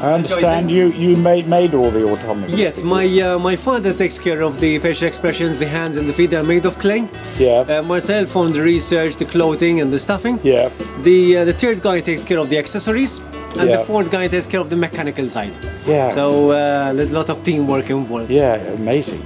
I understand you you made made all the automata. Yes, my uh, my father takes care of the facial expressions, the hands and the feet are made of clay. Yeah. Uh, myself on the research, the clothing and the stuffing. Yeah. The uh, the third guy takes care of the accessories, and Yeah. the fourth guy takes care of the mechanical side. Yeah. So uh, there's a lot of teamwork involved. Yeah, amazing.